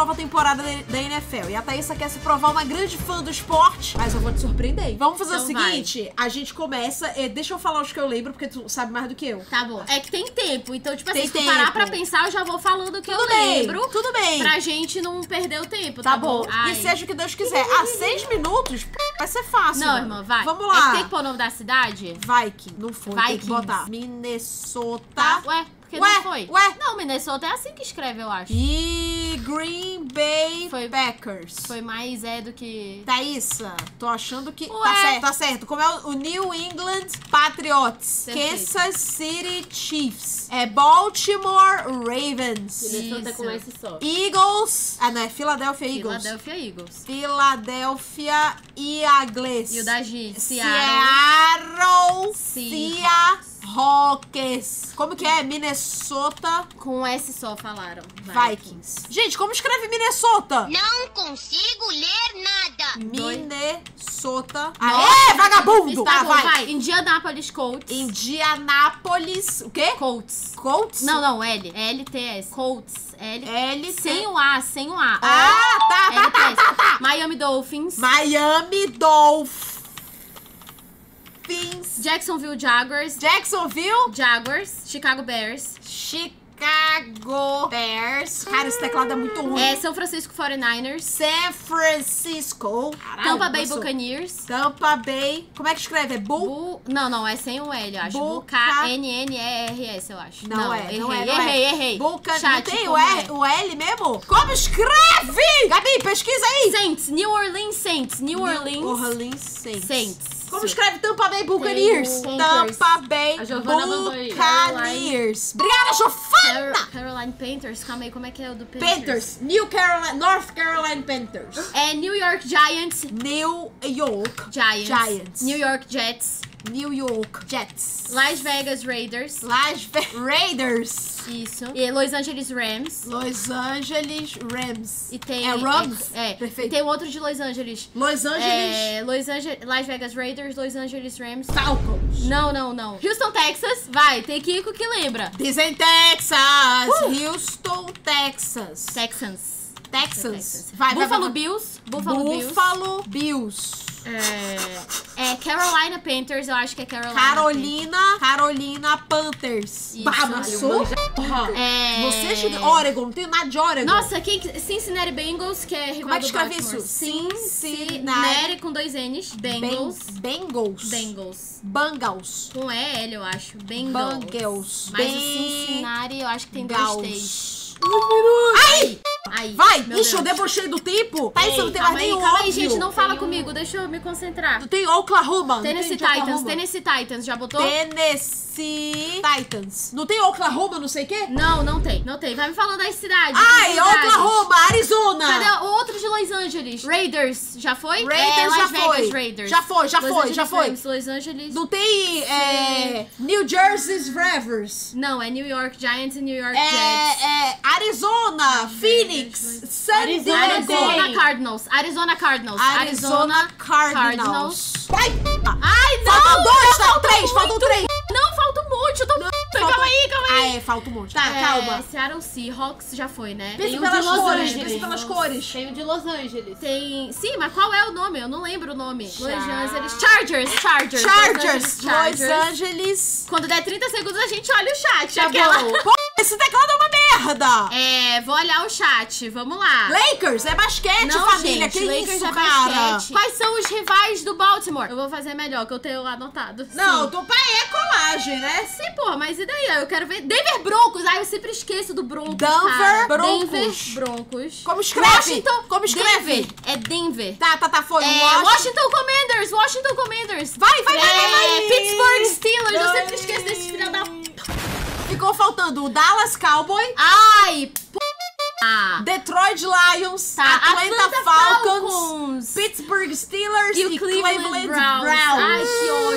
nova temporada da- NFL. E a Thaísa quer se provar uma grande fã do esporte, mas eu vou te surpreender. Vamos fazer Então o seguinte: a gente começa. eh, deixa eu falar os que eu lembro, porque tu sabe mais do que eu. Tá bom. É que tem tempo. Então, tipo Tem assim, se tu parar tempo. pra pensar, eu já vou falando o que Tudo eu bem, lembro. tudo bem. Pra gente não perder o tempo, Tá, tá, bom. Ai. E seja o que Deus quiser. Ah, seis minutos vai ser fácil. Não, irmã, vai. Vamos É lá. que tem que pôr o nome da cidade? Viking. Não foi. Tem que Vikings. botar. Minnesota. Tá? Ué, porque Ué, não foi? ué. Não, Minnesota é assim que escreve, eu acho. E Green Bay Foi- Packers. Foi mais é do que. Thaísa, tô achando que. Tá Ué. certo, tá certo. Como é o New England Patriots. Perfeito. Kansas City Chiefs. É Baltimore Ravens. Minnesota Isso. com S só. Eagles. Ah, não, é Philadelphia Eagles. Philadelphia Eagles. Philadelphia Eagles. E o da G, Seattle. Seattle Seahawks. Seahawks. Como que é? Minnesota Com S só falaram. Vai. Vikings. Gente, como escreve Minnesota? Não consigo ler nada. Minnesota. Nossa, Aê, vagabundo! Tá Ah, vai. vai. Indianapolis Colts. Indianápolis. O quê? Colts. Colts? Não, não, L. L-T-S. Colts. L. L. Sem o A, sem o A. Ah, tá, tá, tá, tá, tá. Miami Dolphins. Miami Dolphins. Jacksonville Jaguars. Jacksonville. Jaguars. Chicago Bears. Chicago Bears. Cara, esse teclado é muito ruim. É, São Francisco 49ers. San Francisco. Caralho, Tampa Bay. Buccaneers. Tampa Bay. Como é que escreve? É Bull? Bu... Não, não, é sem o L, eu acho. Buca- K-N-N-E-R-S, eu acho. Não, é, errei, não é, não errei, é. errei. Buca... Chat, não tem o, R, é? o L mesmo? Como escreve? Gabi, pesquisa aí. Saints, New Orleans Saints, New Orleans Orleans Saints. Saints. Como escreve Tampa Bay Buccaneers? Tem Tampa Bay. Buccaneers. Obrigada, Jofana! Car- Caroline Panthers, calma aí, como é que é o do Panthers? Panthers. New Carolina, North Carolina Panthers. É New York Giants, New York Giants. Giants. New York Jets, New York Jets. Las Vegas Raiders, Las Raiders. isso. E Los Angeles Rams. Los Angeles Rams. E tem... É Rams? É, é. Perfeito. E tem outro de Los Angeles. Los Angeles É, Los Angeles, Las Vegas Raiders, Los Angeles Rams. Falcons. Não, não, não. Houston, Texas. Vai, tem Kiko que lembra. Dizem Texas. Houston, Texas. Texans. Texas. Vai, vai, Buffalo vai. Bills. Buffalo, Bills. Buffalo Bills. É, é Carolina Panthers, eu acho que é Carolina. Carolina, Carolina Panthers. Isso. Porra. É... Você é de Oregon, não tenho nada de Oregon. Nossa, quem... que- Cincinnati Bengals, que é rival Como é que do escreve isso? Cincinnati Cincinnati. com dois N's. Ben- Bengals. Bengals. Bengals. Bengals. Com EL, eu acho. Bengals. Bengals. Mas o Ben- Cincinnati, eu acho que tem dois. T's. Ai! Aí. Vai! Ixi, eu debochei do tempo. Tá, isso não tem mais aí, nenhum calma aí, gente. Não fala Tem um- comigo, deixa eu me concentrar. Não tem Oklahoma. Tennessee Titans, Oklahoma. Tennessee Titans, já botou? Tennessee Titans. Não tem Oklahoma, não sei o quê? Não, não tem, não tem. Vai me falando das cidades. Ai, das cidades. Oklahoma, Arizona. Cadê o outro de Los Angeles? Raiders, já foi? Raiders é, já Vegas foi. Raiders. Já foi, já Los foi, Angeles já foi. Rams, Los Angeles. Não tem é, New Jersey's Revers. Não, é New York Giants e New York É, Jets. é Arizona, Phoenix, San Arizona Diego. Arizona. Cardinals. Arizona Cardinals. Arizona Cardinals. Vai! Ai, não! Faltam dois, tá? falta Três, faltam três. Não, falta um monte. Eu tô... Falta- Calma aí, calma aí. Ah, é, falta um monte. Tá, É, calma. Seattle Seahawks já foi, né? Pensa Tem pelas cores, Angeles. pensa pelas cores. Tem o de Los Angeles. Tem. Sim, mas qual é o nome? Eu não lembro o nome. Los Angeles. Chargers, Chargers. Chargers, Los Angeles Los Angeles. Quando der 30 segundos, a gente olha o chat. Tá aquela. bom. Pô, esse teclado é uma merda. É, vou olhar o chat. Vamos lá. Lakers é basquete, Não, família. gente, que Lakers isso, é cara? basquete. Quais são os rivais do Baltimore? Eu vou fazer melhor, que eu tenho anotado. Não, Sim. tô pra é colagem, né? Sim, porra, mas e daí? Eu quero ver. Denver Broncos. Ai, eu sempre esqueço do Broncos. Denver cara. Broncos. Denver Broncos. Como escreve? Washington. Como escreve? Denver. É Denver. Tá, tá, tá, foi. É, Washington. Washington Commanders. Washington Commanders. Vai, vai, vai, vai, É, vai. Pittsburgh Steelers. Eu sempre esqueço desses filha da. Ficou faltando o Dallas Cowboy, Ai, p. Detroit Lions, Tá, Atlanta, Atlanta Falcons, Falcons. Pittsburgh Steelers E o Cleveland Browns. Ai, que ódio.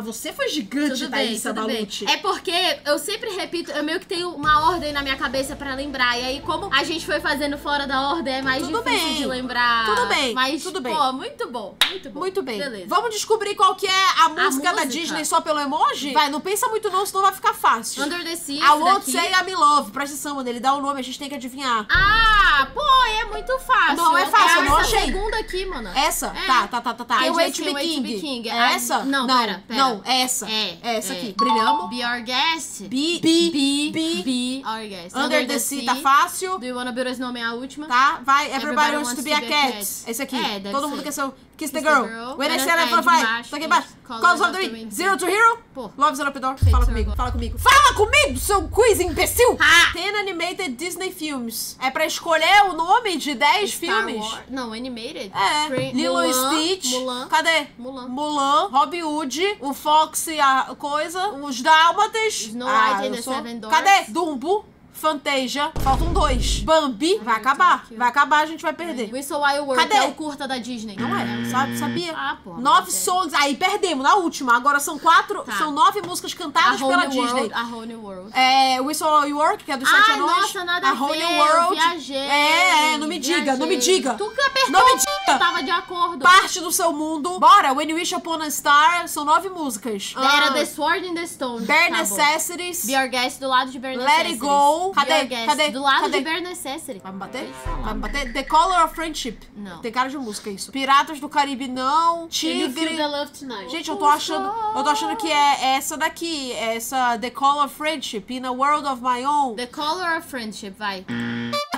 Você foi gigante, Tudo bem, Thaísa tudo bem. Balucci. É porque eu sempre repito, eu meio que tenho uma ordem na minha cabeça pra lembrar. E aí, como a gente foi fazendo fora da ordem, é mais Tudo difícil bem. de lembrar. Tudo bem, Mas, tudo bem. pô, muito bom, muito bom. Muito bem. Beleza. Vamos descobrir qual que é a música, da música? Disney só pelo emoji? Vai, não pensa muito não, senão vai ficar fácil. Under the Sea, esse won't say I'm in love. Presta atenção, mano. Ele dá o nome, a gente tem que adivinhar. Ah, pô, é muito fácil. Não, é fácil, eu não achei. segunda aqui, mano. Essa? É. Tá, tá, tá, tá, tá. I Wait to Be King. É essa? não, não, pera, pera. não, é essa. É, É essa é. aqui. Brilhamos. Be Our Guest. Be, Be, be, be, be. Our Guest. Under the Sea tá fácil. Do You Wanna a Snowman é a última. Tá, vai. Everybody, wants to be a cat. Esse aqui. É, deve Todo ser. mundo quer ser o Kiss the Kiss the Girl. Girl. When I said I é, for five. Tá aqui embaixo. Colors of the the. Wind. Zero to Hero. Pô. An Open Door. Feito Fala comigo, fala comigo. Fala comigo, seu quiz imbecil. Ten Animated Disney Films. É pra escolher o nome de 10 Star filmes. Não, Animated. É, Lilo e Stitch. Mulan. Cadê? Mulan. Mulan, Robin Hood, o Fox e a coisa, os Dálmatas. Snow Ah, White and eu the sou- Seven. Cadê? Dumbo, Fantasia. Faltam dois. Bambi, vai acabar. Vai acabar, a gente vai perder. Whistle Wild World, Cadê? é o curta da Disney. Não é, sabe, sabia? Ah, porra. Nove songs. Aí perdemos na última. Agora são quatro, Tá. são nove músicas A cantadas Whole pela New Disney. World. A Whole New World. É, Whistle All You Work, que é dos Ai, Sete Anões. nossa, nada a Whole ver, New eu World. viajei. É, é, não me diga, não me viajei. diga. Tu que apertou, Não me eu diga. tava de acordo. Parte do seu mundo. Bora, When You Wish Upon a Star, são nove músicas. Era Ah, The Sword in the Stone. Bare Tá bom. Necessities. Be Our Guest do lado de Bare Let Necessities. It Go. Cadê? Cadê? Do lado Cadê? de Bare Necessity. Vai me bater? Vai me bater? The Color of Friendship. Não. Tem cara de música isso. Piratas do Caribe, não. Tigre. the love tonight? Gente, eu tô achando. Eu tô achando que é essa daqui. Essa The Color of Friendship. In a World of My Own. The Color of Friendship, vai.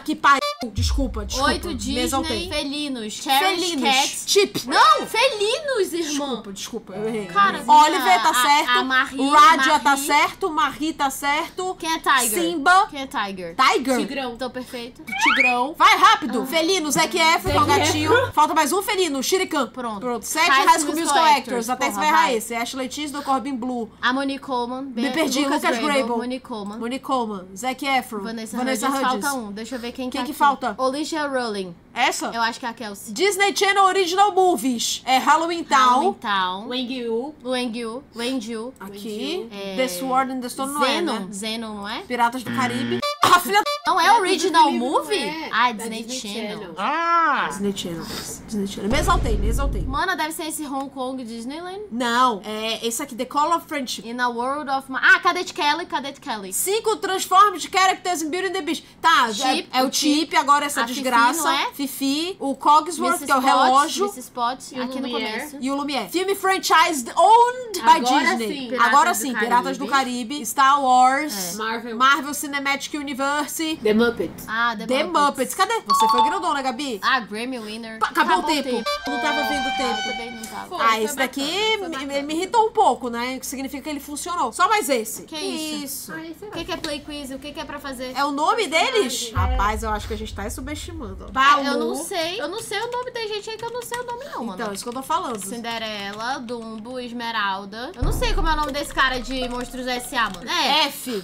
Que pariu. Desculpa, desculpa. Oito Disney felinos. Cherish Felinos. Cats. Chip. Não, felinos, irmão. Desculpa, desculpa, eu errei. Cara, Oliver tá a- certo. a Marie- o Radia tá Marie- certo. Marie tá certo. Quem é Tiger? Simba. Quem é Tiger? Tiger. Tigrão. Então, perfeito. Tigrão. Vai rápido. Felino, Zac Efron, que é o Zac gatinho. Falta mais um felino, Shirikan. Pronto. Pronto. Sete High School Musical Actors. Até você vai errar esse. Ashley Tisdale do Corbin Blue. A Monique Coleman. Me perdi. Lucas, Grable. Grable. Monique Coleman. Monique Coleman. Zac Efron. Vanessa, Hudgens. Falta um. Deixa eu ver quem, Quem tá que aqui. Falta? Alicia Rowling. Essa? Eu acho que é a Kelsey. Disney Channel Original Movies. É Halloween Town. Halloween Town. Wang Yu. Wengyu. Wengyu. Aqui. É, The Sword and the Stone não é, né? Zenon, não é? Piratas do Caribe. A filha Não é original Disney movie? é. Ah, é Disney, Disney Channel. Channel. Ah! Disney Channel. Disney Channel. Me exaltei, me exaltei. Mana, deve ser esse Hong Kong Disneyland. Não, é esse aqui, The Call of Friendship. In a World of... Ma ah, Cadet Kelly, Cadet Kelly. Cinco Transformed Characters in Beauty and the Beast. Tá, Chip, é, é o Chip, Chip. agora essa A Fifi, desgraça. não é? Fifi. O Cogsworth, Mrs. que é o relógio. Mrs. Potts, E o aqui no Lumière. começo. E o Lumière. Filme franchised owned by Agora Disney. sim. Piratas Agora sim. Piratas do Caribe, Star Wars, Marvel. Marvel Cinematic Universe, The Muppets. Ah, The, The Muppets. Cadê? Você foi grandona, Gabi? Ah, Grammy Winner. Pá, Acabou o tempo. Não tava vendo o Ah, tempo. também não tava. Foi, Ah, esse daqui bacana, me, me irritou um pouco, né? O que significa que ele funcionou. Só mais esse. Que isso? Isso. Ah, esse é O que, que é Play Quiz? O que, que é pra fazer? É o nome deles? É. Rapaz, eu acho que a gente tá subestimando. Balu. Eu não sei. Eu não sei o nome. Tem gente aí que eu não sei o nome, não, mano. Então, isso que eu tô falando. Cinderela, Dumbo, Esmeralda. Eu não sei como é o nome desse cara de Monstros S.A., mano. É. F.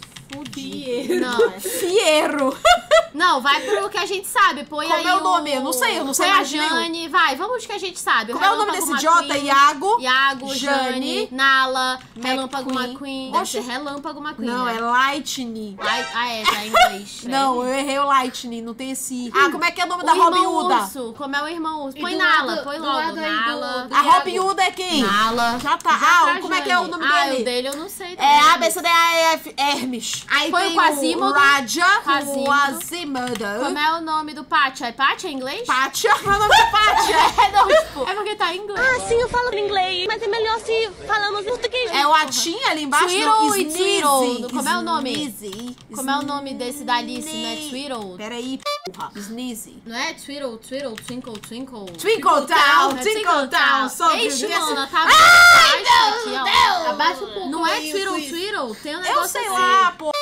Dinheiro. Não, é. Fiero. Não, vai pro que a gente sabe. Põe Como aí é o nome? Eu não sei, eu não sei Põe a mais nenhum. Jane. Vai, vamos que a gente sabe. Como é o nome desse idiota? Iago. Iago, Jane, Jane, Nala, Relâmpago McQueen. McQueen. Deve ser Relâmpago McQueen. Não, né? é Lightning. Ai- Ah, é, tá em inglês. Não, eu errei o Lightning, não tem esse I. Ah, como é que é o nome da o Robin irmão Huda? urso. Como é o irmão urso? Põe Nala, lado- põe do logo. Nala. do- A. Robin Huda é quem? Nala. Já tá. Já ah, tá, como é que é o Jane. nome ah, dele? o dele eu não sei. É também. A, B, C, D, A, E, F, Hermes. Aí Foi tem o Quasimodo. o Raja, o Quasimodo. Como é o nome do Pátia? É Pátia em inglês? Pátia. Meu nome é Pátia. É, não, tipo, é porque tá em inglês. Ah, sim, eu falo inglês, mas é melhor se falamos português. É o Atim ali embaixo. Tweedle não, e Sneezy. Tweedle. Como é o nome? Sneezy. Como é o nome desse da Alice, não é Sneezy. Tweedle? Peraí, porra. Sneezy. Não é Tweedle, Tweedle, Twinkle, Twinkle. Twinkle Town, É Twinkle Town. Mana, ser- tá Ai, aqui, ó. Abaixa um pouco Não é o quiz. Tweedle? Tem um negócio Eu sei assim. lá, porra,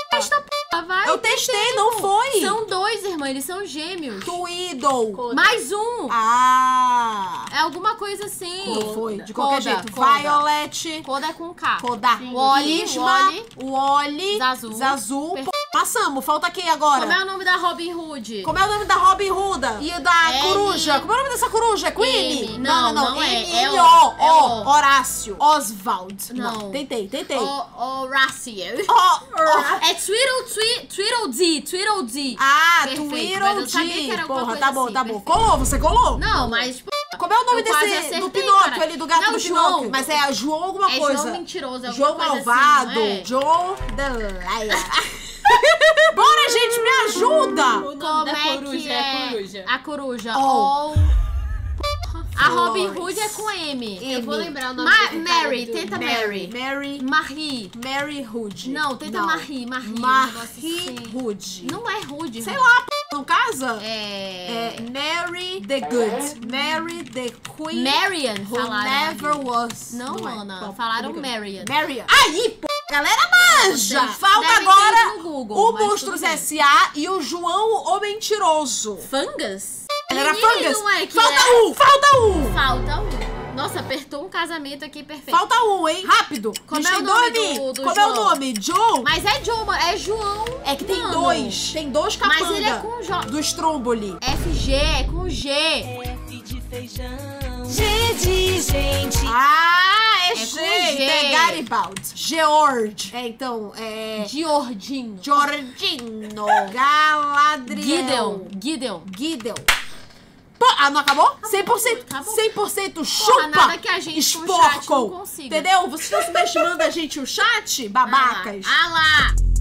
Eu testei, não foi. São dois, irmã, eles são gêmeos. Tweedle. Mais um. Ah. É alguma coisa assim. Não foi. De qualquer Coda, jeito. Coda. Violet. Coda é com K. Kodá. Wally, Isma. Wally. Wally. Zazu. Zazu. Perfeito. Passamos, falta quem agora? Como é o nome da Robin Hood? Como é o nome da Robin Huda? E da M. coruja? Como é o nome dessa coruja? É Queen? M. Não, não é. M, É o. O. É O. o. Horácio. Oswald. Não. Tentei, tentei. O Horácio. É Twiddle, Twi- Tweedledee, Tweedledee. Ah, Tweedledee. Porra, coisa tá bom, assim, tá bom. perfeito. Colou, você colou? Não, mas... tipo, Como é o nome desse, acertei, do Pinóquio cara. ali, do gato Não, do João. Pinóquio? Mas é João alguma É coisa. João mentiroso, alguma João coisa assim, malvado, não é? João Deleia. Bora, gente, me ajuda! O nome Como da é coruja que é é? coruja. A coruja. Oh. Oh. A Robin. Hood é com M. Eu vou M. lembrar o nome Ma desse cara Mary, do- tenta Mary. Mary. Mary. Marie. Mary Hood. Não, tenta Marie, Marie, um negócio Marie assim. Hood. Não é Hood. Sei lá, p... não casa? É... É Mary the Good. Mary the Queen. Marian, Who falaram. never was. Não, é. Ana. Falaram. Marian. Marian. Aí, pô, galera manja. Falta agora Google, o Monstros. S.A. e o João o Mentiroso. Fungus? Ela era Menino, não é que Falta é? um, falta um. Falta um. Nossa, apertou um casamento aqui perfeito. Falta um, hein? Rápido. Como é o nome do- do Como é o João? nome? Joe? Mas é João, é João. É que tem Mano. dois. Tem dois capanga. Mas ele é com J. Do Stromboli. FG, é com G. F de feijão. G de gente. Ah, é, É. É Garibaldi. George. É, então, é... Giordinho. Giorgino. Galadriel. Gideon. Gideon. Gideon. Pô, ah, não acabou? 100%, acabou. 100% chupa, nada que a gente com o chat não consiga. Entendeu? Vocês estão subestimando a gente o chat? Babacas. Ah lá. Ah lá.